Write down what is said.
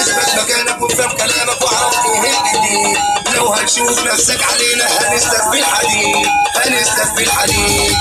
اثبت مكانك وفهم كلامك واعرف إيه الجديد لو هتشوف نفسك علينا هنستف بالحديد هنستف بالحديد